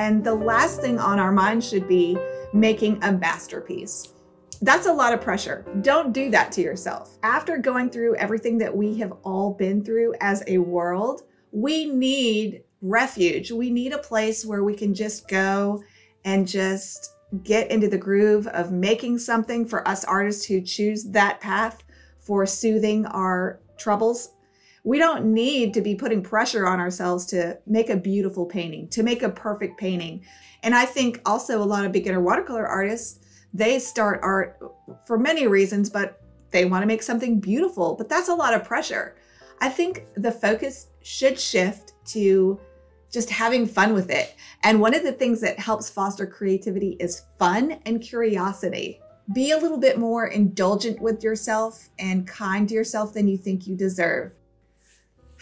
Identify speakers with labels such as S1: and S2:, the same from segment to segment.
S1: And the last thing on our mind should be making a masterpiece. That's a lot of pressure. Don't do that to yourself. After going through everything that we have all been through as a world, we need refuge. We need a place where we can just go and just get into the groove of making something for us artists who choose that path for soothing our troubles. We don't need to be putting pressure on ourselves to make a beautiful painting, to make a perfect painting. And I think also a lot of beginner watercolor artists, they start art for many reasons, but they want to make something beautiful, but that's a lot of pressure. I think the focus should shift to just having fun with it. And one of the things that helps foster creativity is fun and curiosity. Be a little bit more indulgent with yourself and kind to yourself than you think you deserve.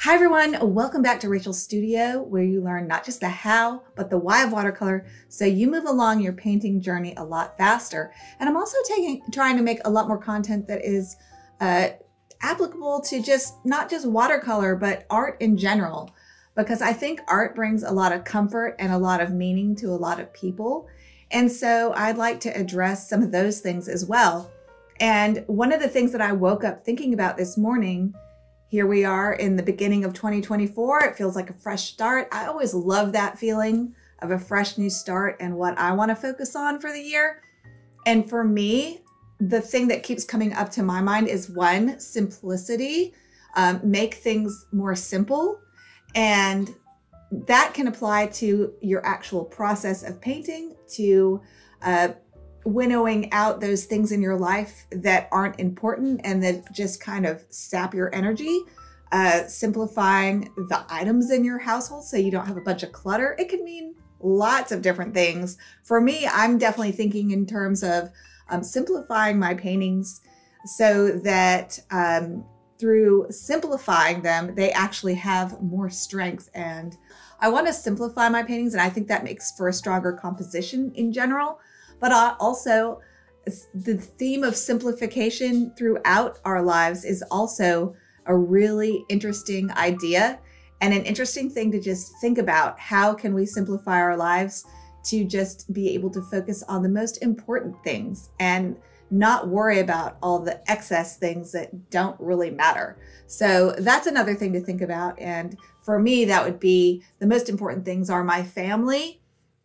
S1: Hi everyone, welcome back to Rachel's Studio, where you learn not just the how, but the why of watercolor, so you move along your painting journey a lot faster. And I'm also taking, trying to make a lot more content that is uh, applicable to just not just watercolor, but art in general because I think art brings a lot of comfort and a lot of meaning to a lot of people. And so I'd like to address some of those things as well. And one of the things that I woke up thinking about this morning, here we are in the beginning of 2024. It feels like a fresh start. I always love that feeling of a fresh new start and what I want to focus on for the year. And for me, the thing that keeps coming up to my mind is one, simplicity. Um, make things more simple and that can apply to your actual process of painting, to uh, winnowing out those things in your life that aren't important and that just kind of sap your energy. Uh, simplifying the items in your household so you don't have a bunch of clutter. It can mean lots of different things. For me, I'm definitely thinking in terms of um, simplifying my paintings so that um, through simplifying them, they actually have more strength. And I want to simplify my paintings, and I think that makes for a stronger composition in general. But uh, also, the theme of simplification throughout our lives is also a really interesting idea and an interesting thing to just think about. How can we simplify our lives to just be able to focus on the most important things and not worry about all the excess things that don't really matter. So that's another thing to think about. And for me, that would be the most important things are my family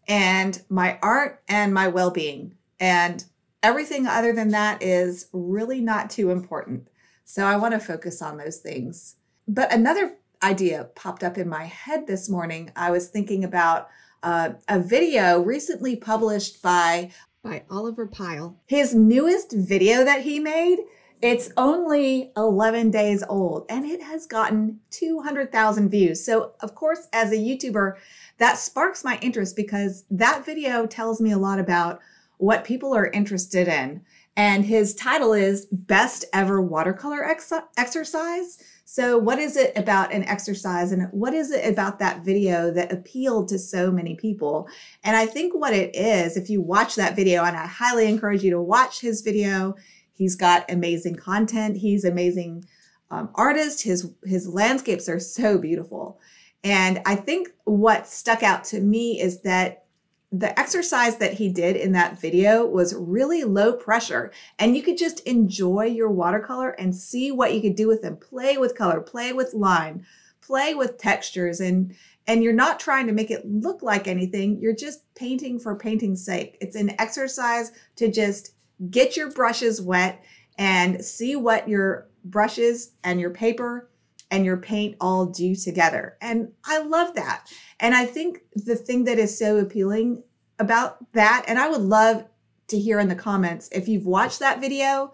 S1: and my art and my well being. And everything other than that is really not too important. So I want to focus on those things. But another idea popped up in my head this morning. I was thinking about uh, a video recently published by by Oliver Pyle. His newest video that he made, it's only 11 days old and it has gotten 200,000 views. So, of course, as a YouTuber, that sparks my interest because that video tells me a lot about what people are interested in. And his title is Best Ever Watercolor Ex- Exercise. So, what is it about an exercise and what is it about that video that appealed to so many people? And I think what it is, if you watch that video, and I highly encourage you to watch his video, he's got amazing content, he's amazing um, artist, his his landscapes are so beautiful. And I think what stuck out to me is that the exercise that he did in that video was really low pressure and you could just enjoy your watercolor and see what you could do with them. Play with color play with line play with textures and and you're not trying to make it look like anything. You're just painting for painting's sake. It's an exercise to just get your brushes wet and see what your brushes and your paper and your paint all do together. And I love that. And I think the thing that is so appealing about that, and I would love to hear in the comments if you've watched that video,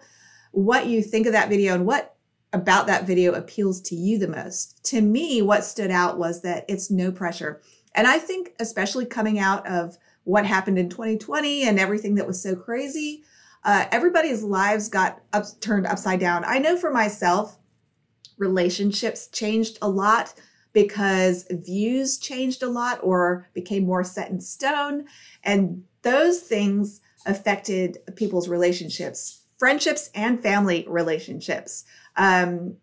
S1: what you think of that video and what about that video appeals to you the most. To me, what stood out was that it's no pressure. And I think, especially coming out of what happened in 2020 and everything that was so crazy, uh, everybody's lives got up, turned upside down. I know for myself, relationships changed a lot because views changed a lot or became more set in stone. And those things affected people's relationships, friendships and family relationships. Um,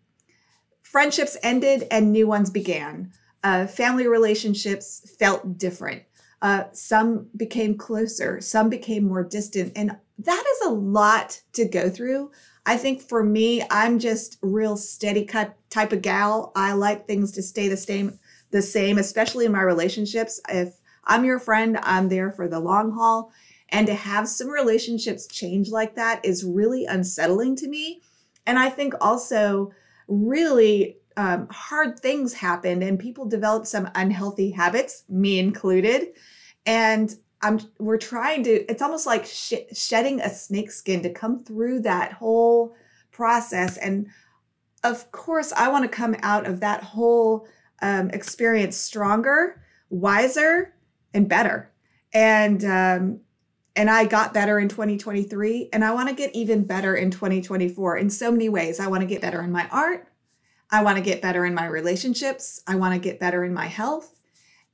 S1: friendships ended and new ones began. Uh, family relationships felt different. Uh, some became closer, some became more distant. And that is a lot to go through. I think for me, I'm just real steady cut type of gal. I like things to stay the same, the same, especially in my relationships. If I'm your friend, I'm there for the long haul. And to have some relationships change like that is really unsettling to me. And I think also really um, hard things happened and people developed some unhealthy habits, me included. And I'm we're trying to. It's almost like sh- shedding a snake skin to come through that whole process. And of course, I want to come out of that whole um, experience stronger, wiser, and better. And um, and I got better in 2023, and I want to get even better in 2024 in so many ways. I want to get better in my art. I want to get better in my relationships. I want to get better in my health.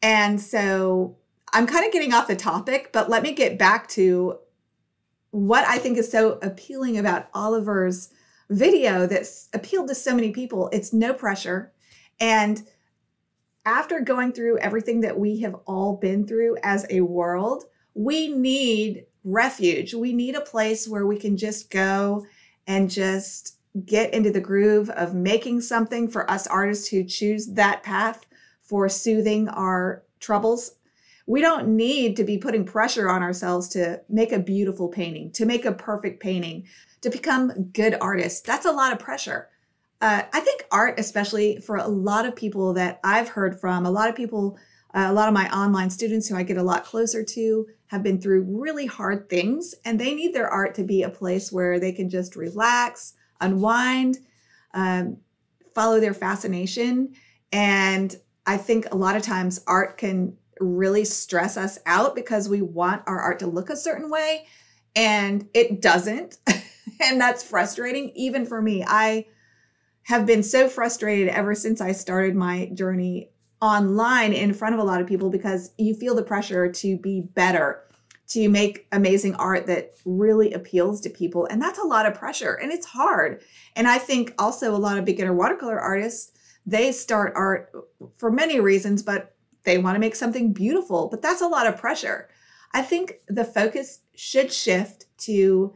S1: And so I'm kind of getting off the topic, but let me get back to what I think is so appealing about Oliver's video that's appealed to so many people. It's no pressure. And after going through everything that we have all been through as a world, we need refuge. We need a place where we can just go and just get into the groove of making something for us artists who choose that path for soothing our troubles we don't need to be putting pressure on ourselves to make a beautiful painting, to make a perfect painting, to become good artists. That's a lot of pressure. Uh, I think art, especially for a lot of people that I've heard from, a lot of people, uh, a lot of my online students who I get a lot closer to, have been through really hard things, and they need their art to be a place where they can just relax, unwind, um, follow their fascination. And I think a lot of times art can really stress us out because we want our art to look a certain way and it doesn't. and that's frustrating, even for me. I have been so frustrated ever since I started my journey online in front of a lot of people because you feel the pressure to be better, to make amazing art that really appeals to people. And that's a lot of pressure and it's hard. And I think also a lot of beginner watercolor artists, they start art for many reasons, but they want to make something beautiful, but that's a lot of pressure. I think the focus should shift to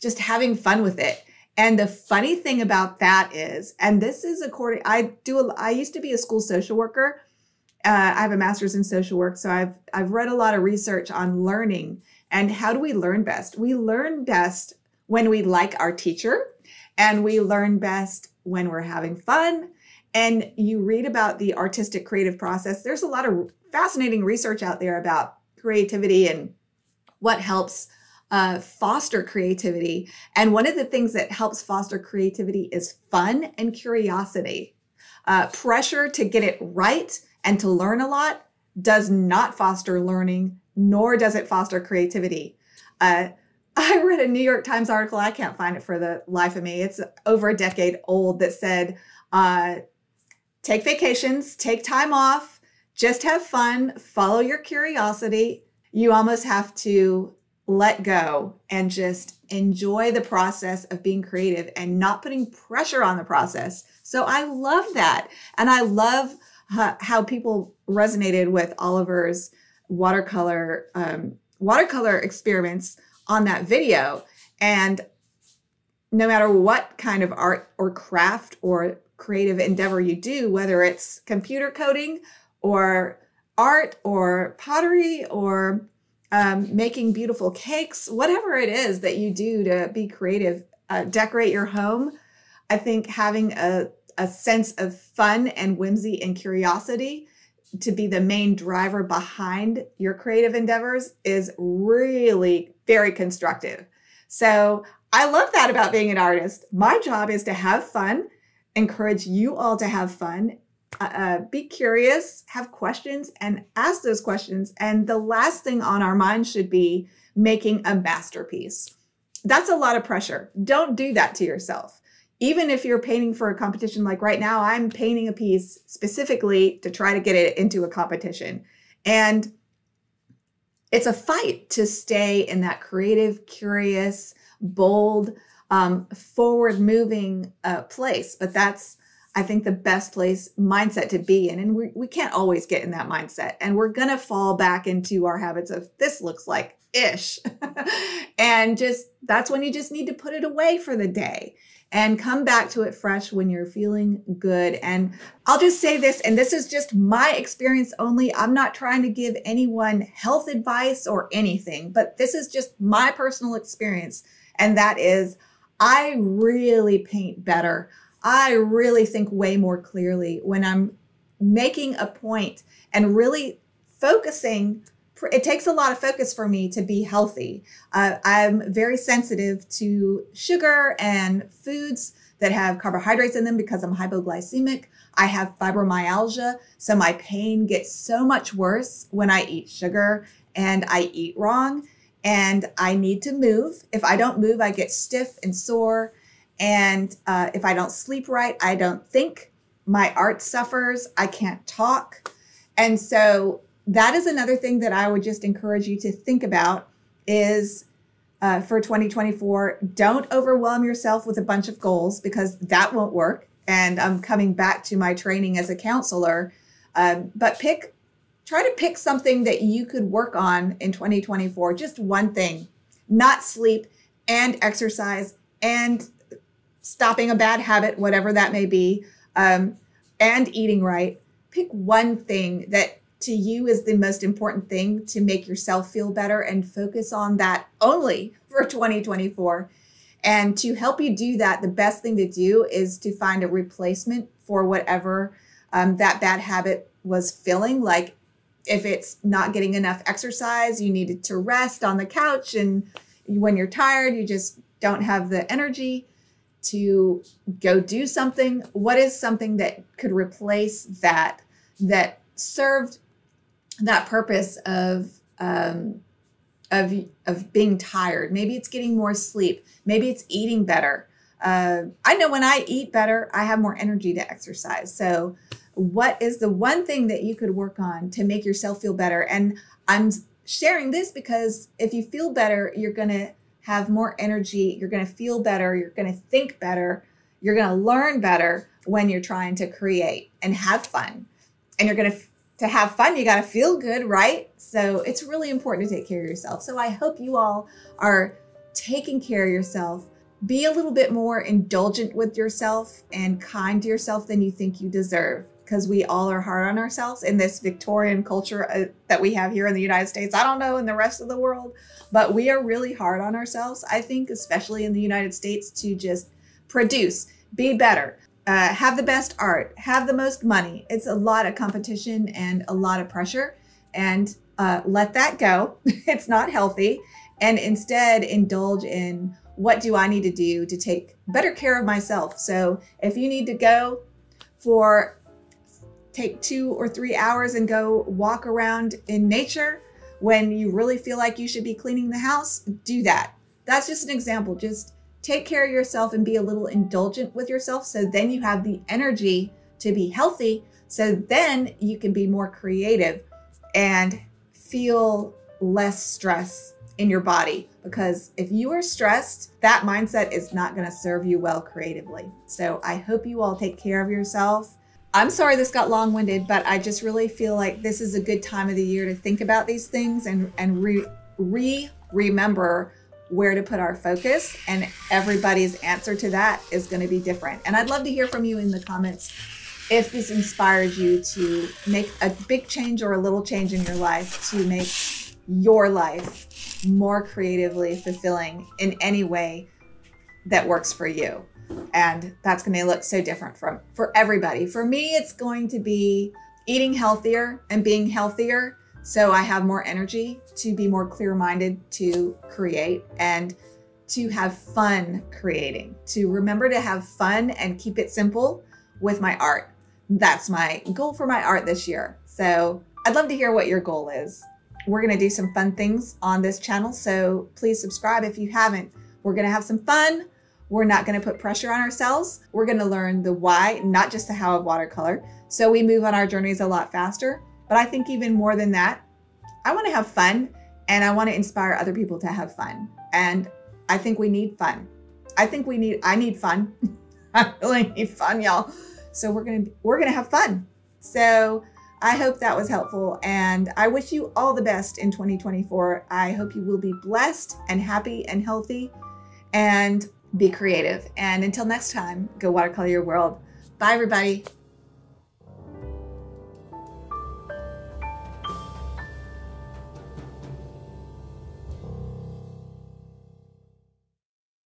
S1: just having fun with it. And the funny thing about that is, and this is according, I do, a, I used to be a school social worker. Uh, I have a master's in social work, so I've I've read a lot of research on learning and how do we learn best. We learn best when we like our teacher, and we learn best when we're having fun and you read about the artistic creative process, there's a lot of fascinating research out there about creativity and what helps uh, foster creativity. And one of the things that helps foster creativity is fun and curiosity. Uh, pressure to get it right and to learn a lot does not foster learning, nor does it foster creativity. Uh, I read a New York Times article, I can't find it for the life of me. It's over a decade old that said, uh, take vacations, take time off, just have fun, follow your curiosity. You almost have to let go and just enjoy the process of being creative and not putting pressure on the process. So I love that. And I love how people resonated with Oliver's watercolor um, watercolor experiments on that video. And no matter what kind of art or craft or creative endeavor you do, whether it's computer coding or art or pottery or um, making beautiful cakes, whatever it is that you do to be creative, uh, decorate your home. I think having a, a sense of fun and whimsy and curiosity to be the main driver behind your creative endeavors is really very constructive. So I love that about being an artist. My job is to have fun encourage you all to have fun. Uh, uh, be curious, have questions, and ask those questions. And the last thing on our mind should be making a masterpiece. That's a lot of pressure. Don't do that to yourself. Even if you're painting for a competition, like right now, I'm painting a piece specifically to try to get it into a competition. And it's a fight to stay in that creative, curious, bold, um, forward moving uh, place. But that's, I think the best place mindset to be in. And we, we can't always get in that mindset. And we're going to fall back into our habits of this looks like ish. and just that's when you just need to put it away for the day and come back to it fresh when you're feeling good. And I'll just say this, and this is just my experience only. I'm not trying to give anyone health advice or anything, but this is just my personal experience. And that is, I really paint better. I really think way more clearly when I'm making a point and really focusing it takes a lot of focus for me to be healthy. Uh, I'm very sensitive to sugar and foods that have carbohydrates in them because I'm hypoglycemic. I have fibromyalgia, so my pain gets so much worse when I eat sugar and I eat wrong. And I need to move. If I don't move, I get stiff and sore. And uh, if I don't sleep right, I don't think. My art suffers. I can't talk. And so that is another thing that I would just encourage you to think about is uh, for 2024, don't overwhelm yourself with a bunch of goals because that won't work. And I'm coming back to my training as a counselor, um, but pick, try to pick something that you could work on in 2024, just one thing, not sleep and exercise and stopping a bad habit, whatever that may be, um, and eating right. Pick one thing that to you is the most important thing to make yourself feel better and focus on that only for 2024. And to help you do that, the best thing to do is to find a replacement for whatever um, that bad habit was filling. Like if it's not getting enough exercise, you needed to rest on the couch. And when you're tired, you just don't have the energy to go do something. What is something that could replace that, that served that purpose of um, of of being tired. Maybe it's getting more sleep. Maybe it's eating better. Uh, I know when I eat better, I have more energy to exercise. So, what is the one thing that you could work on to make yourself feel better? And I'm sharing this because if you feel better, you're going to have more energy. You're going to feel better. You're going to think better. You're going to learn better when you're trying to create and have fun. And you're going to to have fun, you got to feel good, right? So it's really important to take care of yourself. So I hope you all are taking care of yourself. Be a little bit more indulgent with yourself and kind to yourself than you think you deserve because we all are hard on ourselves in this Victorian culture uh, that we have here in the United States. I don't know in the rest of the world, but we are really hard on ourselves, I think, especially in the United States, to just produce, be better uh, have the best art, have the most money. It's a lot of competition and a lot of pressure. And uh, let that go. it's not healthy. And instead, indulge in what do I need to do to take better care of myself. So if you need to go for take two or three hours and go walk around in nature when you really feel like you should be cleaning the house, do that. That's just an example. Just take care of yourself and be a little indulgent with yourself so then you have the energy to be healthy so then you can be more creative and feel less stress in your body because if you are stressed that mindset is not going to serve you well creatively so i hope you all take care of yourself i'm sorry this got long-winded but i just really feel like this is a good time of the year to think about these things and and re, re remember where to put our focus and everybody's answer to that is going to be different. And i'd love to hear from you in the comments if this inspires you to make a big change or a little change in your life to make your life more creatively fulfilling in any way that works for you and that's going to look so different from for everybody for me it's going to be eating healthier and being healthier so I have more energy to be more clear minded to create and to have fun creating, to remember to have fun and keep it simple with my art. That's my goal for my art this year. So I'd love to hear what your goal is. We're going to do some fun things on this channel. So please subscribe if you haven't. We're going to have some fun. We're not going to put pressure on ourselves. We're going to learn the why, not just the how of watercolor. So we move on our journeys a lot faster. But I think even more than that, I want to have fun and I want to inspire other people to have fun. And I think we need fun. I think we need I need fun. I really need fun, y'all. So we're going to we're going to have fun. So I hope that was helpful and I wish you all the best in 2024. I hope you will be blessed and happy and healthy and be creative. And until next time, go watercolor your world. Bye, everybody.